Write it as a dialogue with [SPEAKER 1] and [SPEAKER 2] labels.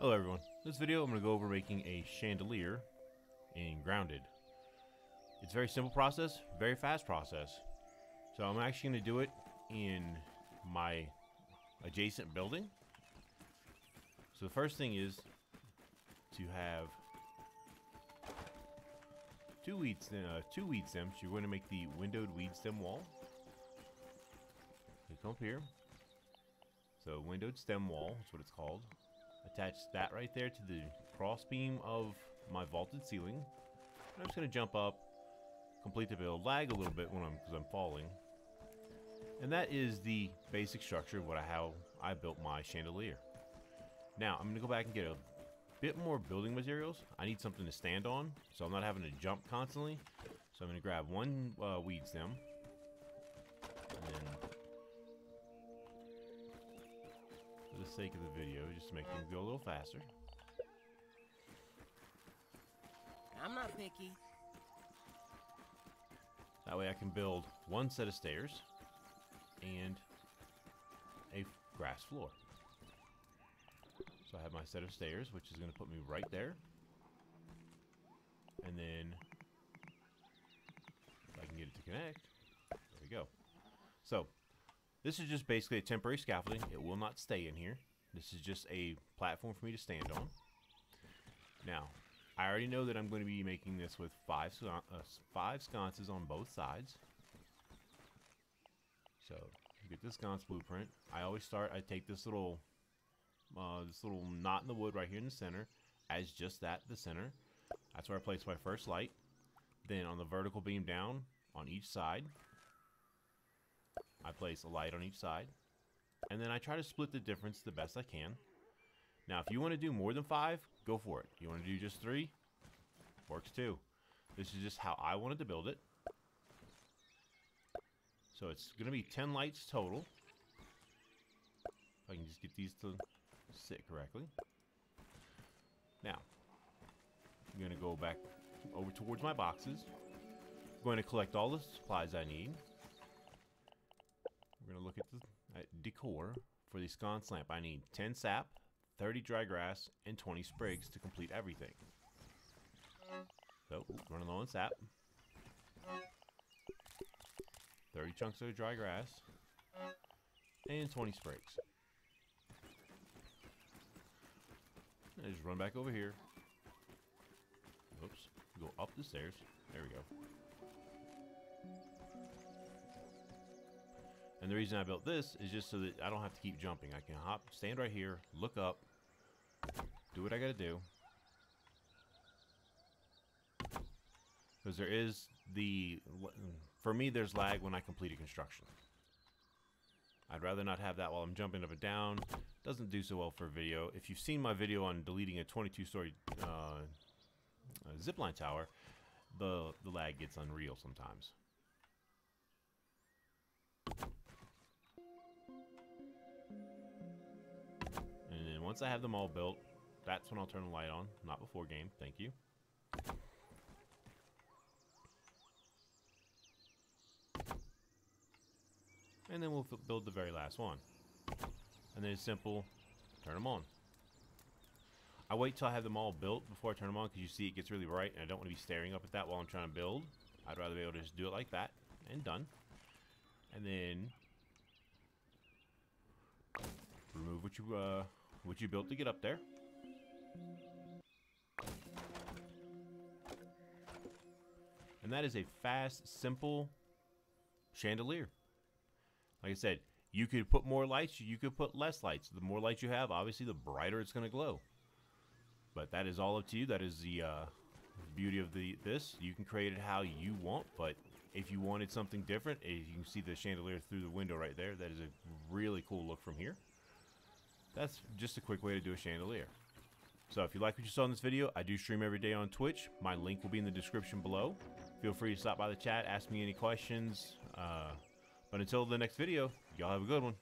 [SPEAKER 1] Hello everyone. In this video I'm going to go over making a chandelier in Grounded. It's a very simple process, very fast process. So I'm actually going to do it in my adjacent building. So the first thing is to have two weed, uh, two weed stems. You're going to make the windowed weed stem wall. You come up here. So windowed stem wall is what it's called. Attach that right there to the crossbeam of my vaulted ceiling. I'm just going to jump up, complete the build, lag a little bit when I'm because I'm falling. And that is the basic structure of what I, how I built my chandelier. Now, I'm going to go back and get a bit more building materials. I need something to stand on, so I'm not having to jump constantly. So I'm going to grab one uh, weed stem. And then, sake of the video, just to make things go a little faster.
[SPEAKER 2] I'm not picky.
[SPEAKER 1] That way I can build one set of stairs and a grass floor. So I have my set of stairs, which is going to put me right there. And then, if I can get it to connect, there we go. So, this is just basically a temporary scaffolding. It will not stay in here. This is just a platform for me to stand on. Now, I already know that I'm going to be making this with five, uh, five sconces on both sides. So, you get this sconce blueprint. I always start, I take this little uh, this little knot in the wood right here in the center as just that, the center. That's where I place my first light. Then on the vertical beam down on each side, place a light on each side. And then I try to split the difference the best I can. Now, if you want to do more than five, go for it. You want to do just three? Works too. This is just how I wanted to build it. So it's going to be 10 lights total. If I can just get these to sit correctly. Now, I'm going to go back over towards my boxes. I'm going to collect all the supplies I need. We're going to look at the at decor for the sconce lamp. I need 10 sap, 30 dry grass, and 20 sprigs to complete everything. So, running low on sap. 30 chunks of dry grass, and 20 sprigs. And just run back over here. Oops. Go up the stairs. There we go. And the reason I built this is just so that I don't have to keep jumping. I can hop, stand right here, look up, do what I gotta do. Because there is the... For me, there's lag when I complete a construction. I'd rather not have that while I'm jumping up and down. Doesn't do so well for video. If you've seen my video on deleting a 22-story uh, zipline tower, the, the lag gets unreal sometimes. Once I have them all built, that's when I'll turn the light on. Not before game. Thank you. And then we'll build the very last one. And then it's simple, turn them on. I wait till I have them all built before I turn them on because you see it gets really bright and I don't want to be staring up at that while I'm trying to build. I'd rather be able to just do it like that and done. And then remove what you uh, what you built to get up there. And that is a fast, simple chandelier. Like I said, you could put more lights, you could put less lights. The more lights you have, obviously, the brighter it's going to glow. But that is all up to you. That is the uh, beauty of the this. You can create it how you want, but if you wanted something different, you can see the chandelier through the window right there. That is a really cool look from here. That's just a quick way to do a chandelier. So if you like what you saw in this video, I do stream every day on Twitch. My link will be in the description below. Feel free to stop by the chat, ask me any questions. Uh, but until the next video, y'all have a good one.